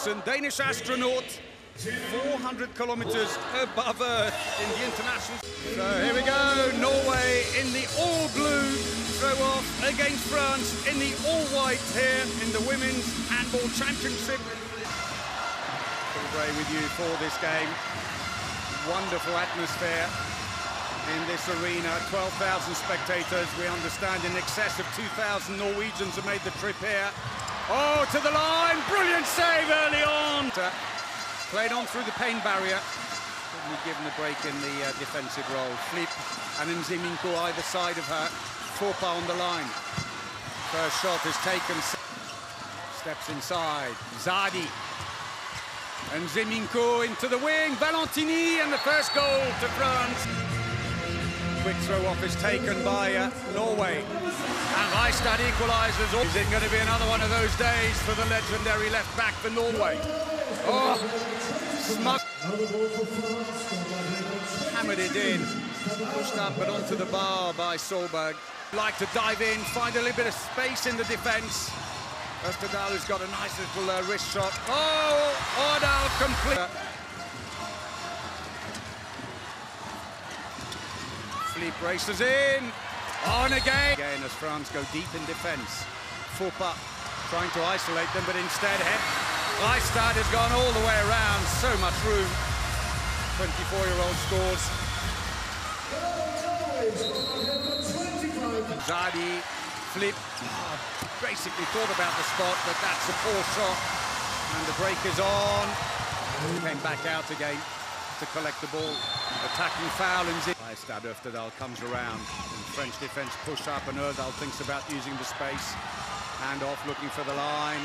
Danish astronaut, 400 kilometers above Earth in the international. So here we go, Norway in the all blue throw off against France in the all white here in the Women's Handball Championship. Bray with you for this game. Wonderful atmosphere in this arena. 12,000 spectators, we understand in excess of 2,000 Norwegians have made the trip here. Oh, to the line, brilliant save early on. Played on through the pain barrier. Suddenly given a break in the uh, defensive role. Flip and Nze Minko either side of her. Torpa on the line. First shot is taken. Steps inside. Zaadi. And Nze Minko into the wing. Valentini and the first goal to France. Quick throw off is taken by uh, Norway. And Reistad equalises. Is it going to be another one of those days for the legendary left back for Norway? Oh, smug. Hammered it in. Pushed up but onto the bar by Solberg. Like to dive in, find a little bit of space in the defence. Øftedal has got a nice little uh, wrist shot. Oh, Ordal complete. Flippes races in. On again. Again as France go deep in defence. Foppa trying to isolate them, but instead head. Reistad has gone all the way around. So much room. 24-year-old scores. Zaadi, flip. Basically thought about the spot, but that's a poor shot. And the break is on. Came back out again to collect the ball. Attacking foul and Reistad Øftedal comes around. And French defence push up and Erdal thinks about using the space. Hand off looking for the line.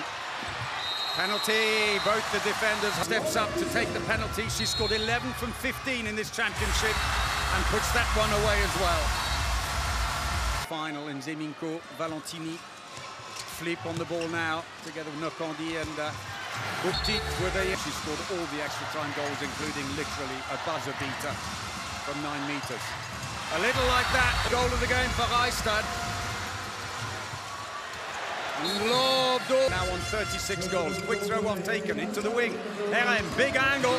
Penalty, both the defenders steps up to take the penalty. She scored 11 from 15 in this championship and puts that one away as well. Final in Nze Minko, Valentini. Flip on the ball now, together with Nocandy and uh, A... She scored all the extra time goals, including literally a buzzer beater from nine metres. A little like that, goal of the game for. Lobbed Now on 36 goals. Quick throw off taken into the wing. Eren, big angle,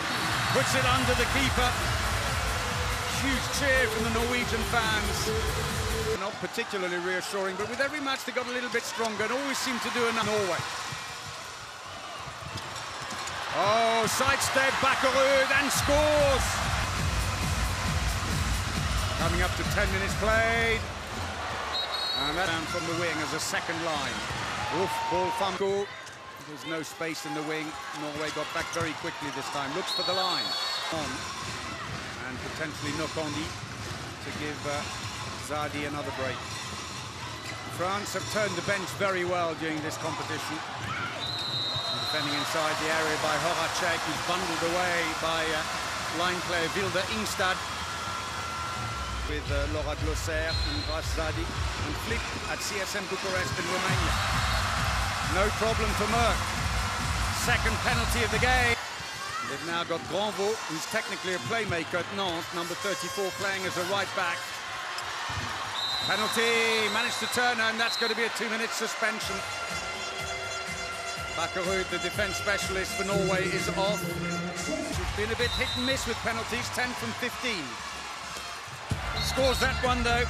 puts it under the keeper. Huge cheer from the Norwegian fans. Not particularly reassuring, but with every match they got a little bit stronger and always seem to do enough. Norway. Oh, sidestep, Bakkerud, and scores! Coming up to 10 minutes played. And that down from the wing as a second line. Oof, ball Famko. There's no space in the wing. Norway got back very quickly this time. Looks for the line. On. And potentially Nocandy to give uh, Zaadi another break. France have turned the bench very well during this competition. Defending inside the area by Horacek, who's bundled away by uh, line player Vilde Ingstad with uh, Laura Glauser and Grace and Flip at CSM Bucharest in Romania. No problem for Mørk. Second penalty of the game. They've now got Grandveau, who's technically a playmaker at Nantes, number 34, playing as a right back. Penalty, managed to turn, and that's going to be a two-minute suspension. Bakkerud, the defence specialist for Norway, is off. She's been a bit hit and miss with penalties, 10 from 15. Scores that one, though.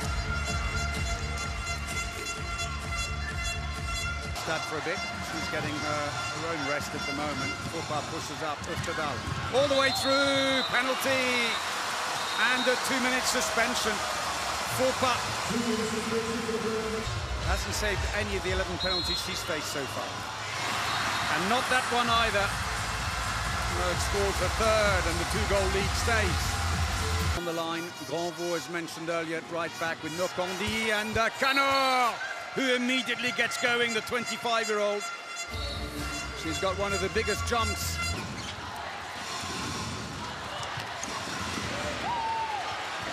Stad for a bit. She's getting her, her own rest at the moment. Foppa pushes up, Øftedal. All the way through, penalty, and a two-minute suspension. Foppa hasn't saved any of the 11 penalties she's faced so far. And not that one either. Mørk scores a third, and the two-goal lead stays. On the line, Grandveau, as mentioned earlier, right back with Nocandy and uh, who immediately gets going, the 25-year-old. She's got one of the biggest jumps.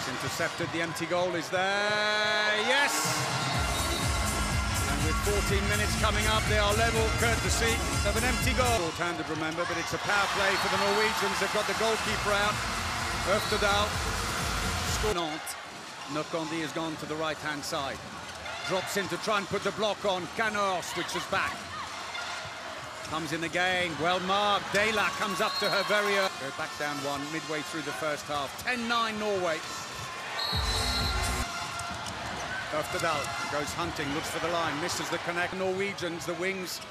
Intercepted, the empty goal is there, yes! And with 14 minutes coming up, they are level, courtesy of an empty goal. Short-handed, remember, but it's a power play for the Norwegians. They've got the goalkeeper out. Øftedal. Nantes. Nocandy has gone to the right-hand side. Drops in to try and put the block on. Kanor switches back. Comes in again, well marked. Deila comes up to her very early. Go back down one midway through the first half. 10-9 Norway. Øftedal goes hunting, looks for the line, misses the connect. Norwegians, the wings,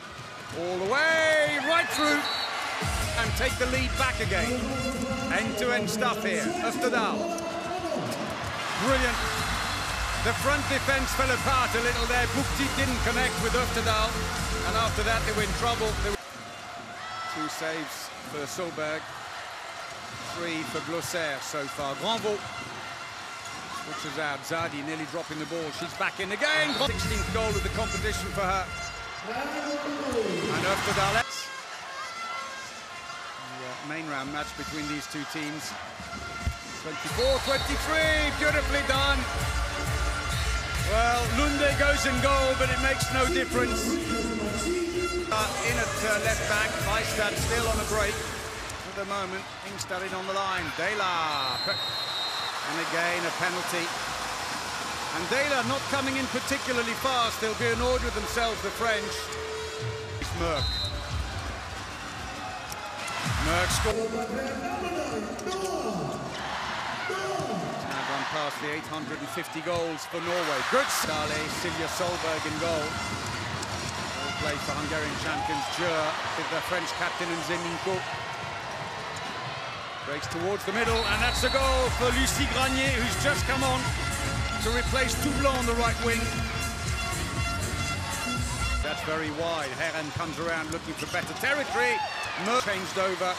all the way, right through, and take the lead back again. End-to-end -end stuff here. Øftedal. Brilliant. The front defence fell apart a little there. Bouktit didn't connect with Øftedal, and after that they were in trouble. Two saves for Solberg, three for Glauser so far. Grandveau Switches out, Zaadi nearly dropping the ball. She's back in again. 16th goal of the competition for her. And that, the uh, main round match between these two teams. 24-23, beautifully done. Well, Lunde goes in goal, but it makes no difference. Uh, in at uh, left back, Reistad still on a break at the moment. Ingstad in on the line. Deila. And again, a penalty. And Deila not coming in particularly fast. They'll be annoyed with themselves, the French. Mørk. Mørk scored. Now gone past the 850 goals for Norway. Good Stale, eh? Silje Solberg in goal. All play for Hungarian champions Győr with the French captain and Nze Minko. Breaks towards the middle, and that's a goal for Lucie Granier, who's just come on to replace Toublanc on the right wing. That's very wide. Herrem comes around looking for better territory. Mer changed over.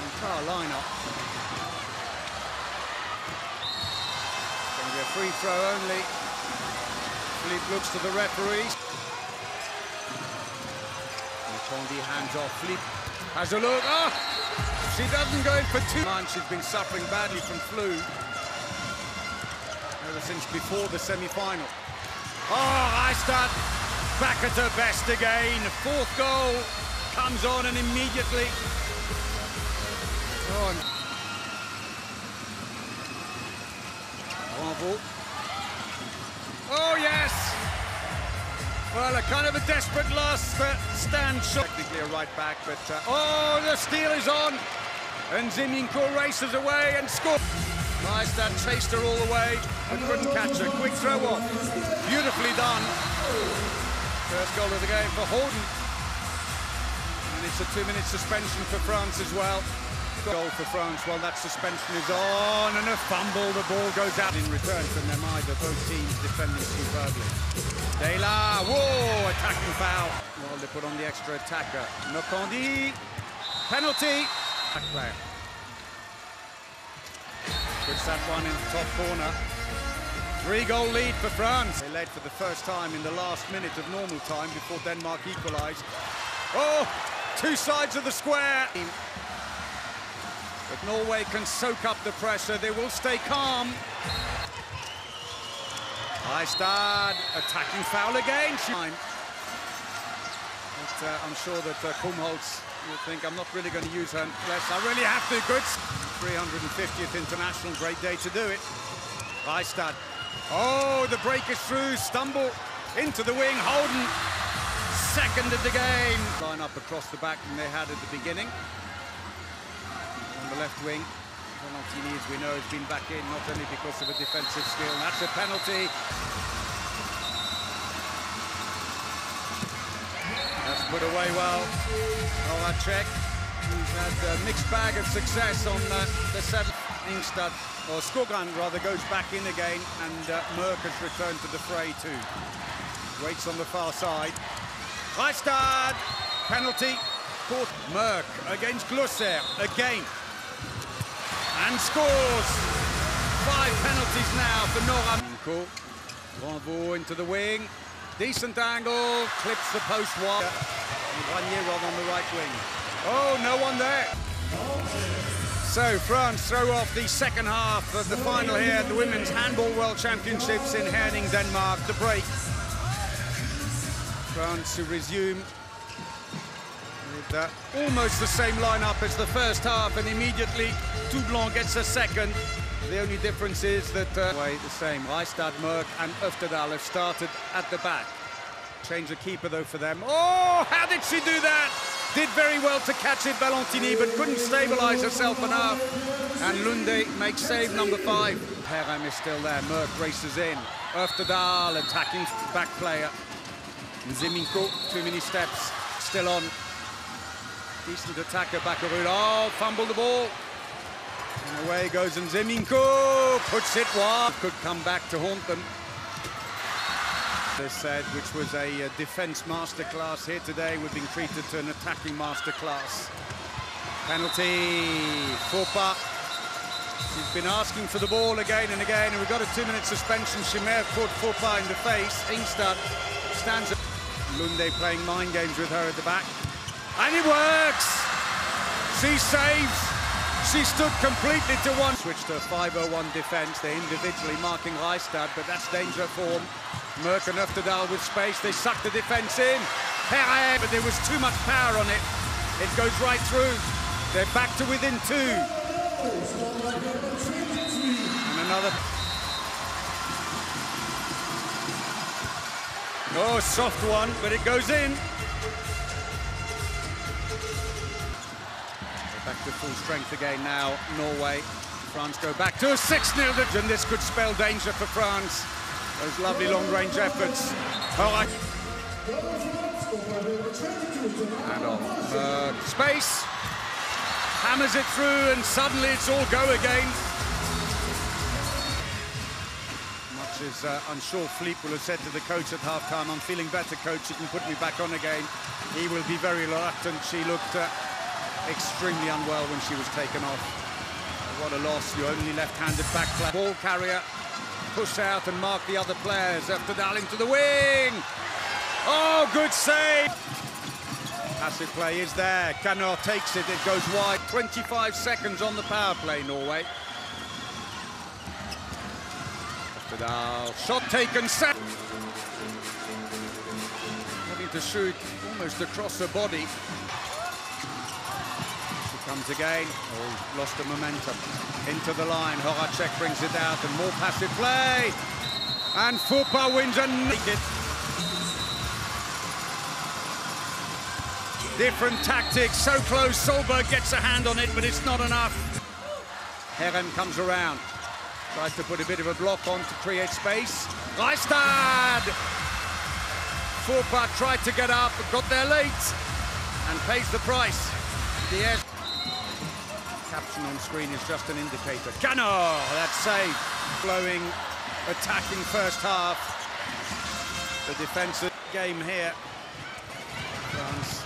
Entire lineup. Going to be a free throw only. Flippes looks to the referee. Tondi hands off. Flippes has a look. Oh! She doesn't go in for two. She's been suffering badly from flu ever since before the semi-final. Oh, Reistad back at her best again. Fourth goal comes on and immediately. Oh, and... Oh, yes! Well, a kind of a desperate last stand shot. Technically a right back, but... Uh, oh, the steal is on! And Nze Minko races away and scores. Reistad chased her all the way and couldn't catch her. Quick throw off. Beautifully done. First goal of the game for Hovden. And it's a two-minute suspension for France as well. Goal for France while that suspension is on and a fumble. The ball goes out in return from them either. Both teams defending superbly. De La, whoa, attacking foul. Well, they put on the extra attacker. Nocandy, penalty. Back. Puts that one in the top corner. Three-goal lead for France. They led for the first time in the last minute of normal time before Denmark equalised. Oh, two sides of the square. If Norway can soak up the pressure, they will stay calm. Reistad attacking foul again. But, uh, I'm sure that uh, will think I'm not really going to use her unless I really have to. Good. 350th international, great day to do it. Reistad. Oh, the break is through. Stumble into the wing. Holden second of the game. Line up across the back than they had at the beginning. On the left wing. Valentini, as we know, has been back in not only because of a defensive skill. That's a penalty. Put away well. Oh, that check. He's had a mixed bag of success on uh, the seventh. Ingstad, or Skogrand rather, goes back in again, and uh, Mørk has returned to the fray too. Waits on the far side. Reistad, penalty. Caught Mørk against Glauser again. And scores. Five penalties now for Nora. Renvaux into the wing. Decent angle, clips the post wide. Granier on the right wing. Oh, no one there. So France throw off the second half of the final here at the Women's Handball World Championships in Herning, Denmark. The break. France to resume almost the same lineup as the first half and immediately Toublanc gets a second. The only difference is that uh, way the same. Reistad, Mørk and Øftedal have started at the back. Change the keeper though for them. Oh, how did she do that? Did very well to catch it, Valentini, but couldn't stabilize herself enough. And Lunde makes save number five. Herrem is still there. Mørk races in. Øftedal attacking back player. Nze Minko, too many steps. Still on. Decent attacker, Bakkerud. Oh, fumbled the ball. And away goes Nze Minko. Puts it wide. Could come back to haunt them. As said, which was a defence masterclass here today. We've been treated to an attacking masterclass. Penalty. Foppa. She's been asking for the ball again and again, and we've got a two-minute suspension. Have caught Foppa in the face. Ingstad stands up. Lunde playing mind games with her at the back. And it works! She saves. She stood completely to one. Switched to 5-0-1 defence. They're individually marking Reistad, but that's danger for them. Mørk and with space. They suck the defence in. Perret, but there was too much power on it. It goes right through. They're back to within two. And another. Oh, soft one, but it goes in. To full strength again now, Norway. France go back to a 6-0, and this could spell danger for France. Those lovely long-range efforts. All right. And on. Uh, space. Hammers it through, and suddenly it's all go again. Much as uh, I'm sure Flippes will have said to the coach at half-time, I'm feeling better, coach, you can put me back on again. He will be very reluctant. She looked uh, extremely unwell when she was taken off. What a loss, your only left-handed back. Ball carrier, push out and mark the other players. After Øftedal into the wing. Oh, good save. Passive play is there. Kanor takes it, it goes wide. 25 seconds on the power play, Norway. Øftedal, shot taken, set. Having to shoot almost across her body. Comes again. Oh, lost the momentum. Into the line, Horacek brings it out and more passive play. And Foppa wins a naked. Different tactics, so close, Solberg gets a hand on it, but it's not enough. Herrem comes around, tries to put a bit of a block on to create space. Reistad! Foppa tried to get up, but got there late, and pays the price. Diaz. Caption on screen is just an indicator. Kanor, that's safe. Flowing, attacking first half. The defensive game here. France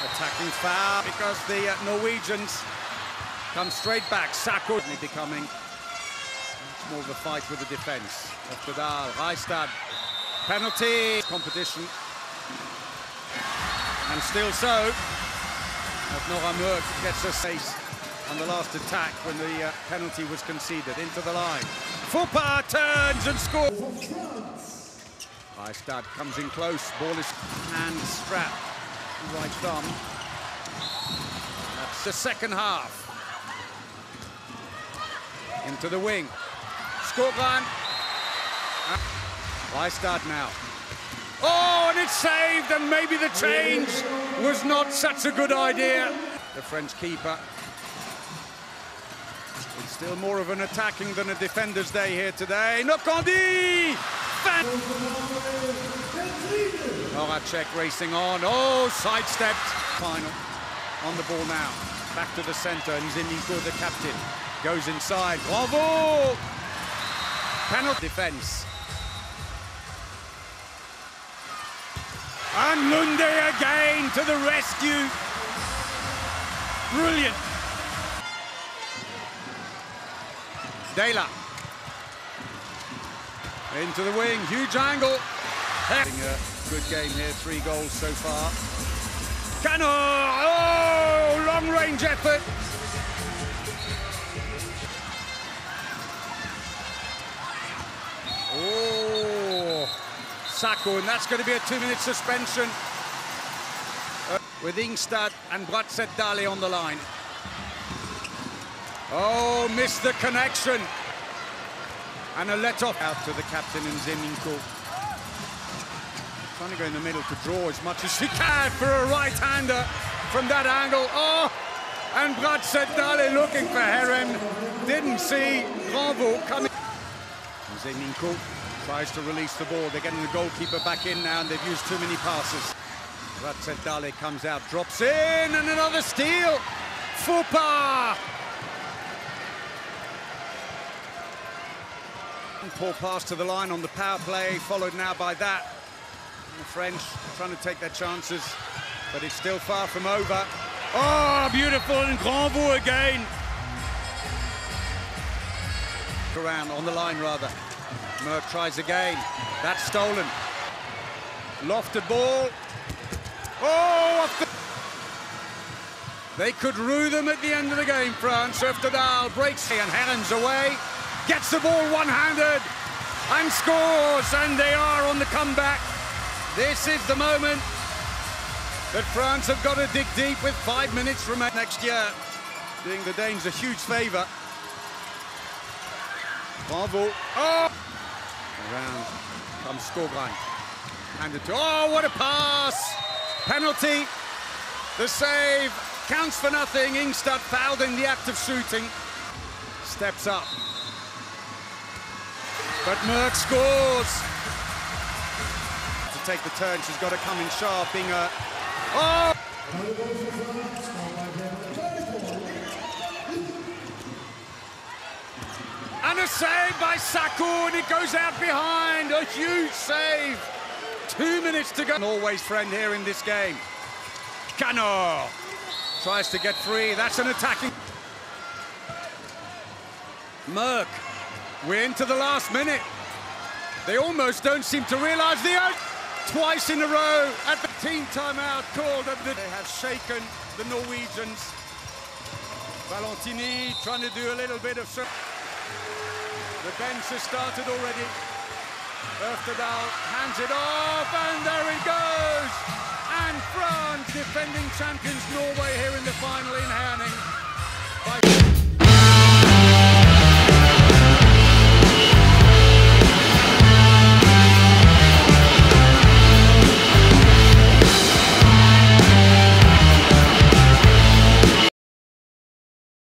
attacking foul because the uh, Norwegians come straight back. Sako becoming much more of a fight with the defence. Øftedal, Reistad, penalty, competition. And still so, Mørk gets a face on the last attack when the uh, penalty was conceded. Into the line. Foppa turns and scores. Reistad comes in close. Ball is hand strap right thumb. That's the second half. Into the wing. Skogrand. Reistad now. Oh, and it's saved, and maybe the change was not such a good idea. The French keeper. Still more of an attacking than a defender's day here today. Nocandy! Fan Horacek racing on. Oh, sidestepped. Final. On the ball now. Back to the centre. And Nze Minko, the captain, goes inside. Bravo! Penalty defence. And Lunde again to the rescue. Brilliant. Deila. Into the wing, huge angle. Having a good game here, three goals so far. Cano! Oh, long range effort. Oh, Sako, and that's going to be a two-minute suspension uh, with Ingstad and Brattset Dale on the line. Oh, missed the connection. And a let off out to the captain in Nze Minko. Trying to go in the middle to draw as much as she can for a right-hander from that angle. Oh, and Brad Dale looking for Herrem. Didn't see Bravo coming. Minko tries to release the ball. They're getting the goalkeeper back in now, and they've used too many passes. Brad Dale comes out, drops in, and another steal. Foppa! Poor pass to the line on the power play, followed now by that. And the French trying to take their chances, but it's still far from over. Oh, beautiful and Grandveau again. Around on the line rather. Mørk tries again. That's stolen. Lofted ball. Oh, they could rue them at the end of the game, France. Øftedal breaks and Herrens away gets the ball one-handed and scores, and they are on the comeback. This is the moment that France have got to dig deep with five minutes remaining next year, doing the Danes a huge favour. Bravo. Oh! Around comes Skogrand. Handed to, oh, what a pass! Penalty. The save counts for nothing. Ingstad fouled in the act of shooting. Steps up. But Mørk scores. To take the turn, she's got to come in sharp, being a... Oh! And a save by Sako, and it goes out behind. A huge save. Two minutes to go. Always friend here in this game. Cano tries to get free. That's an attacking. Mørk we're into the last minute. They almost don't seem to realise the out twice in a row at the team timeout called. They have shaken the Norwegians. Valentini trying to do a little bit of... The bench has started already. Øftedal hands it off, and there it goes! And France, defending champions Norway here in the final in Herning.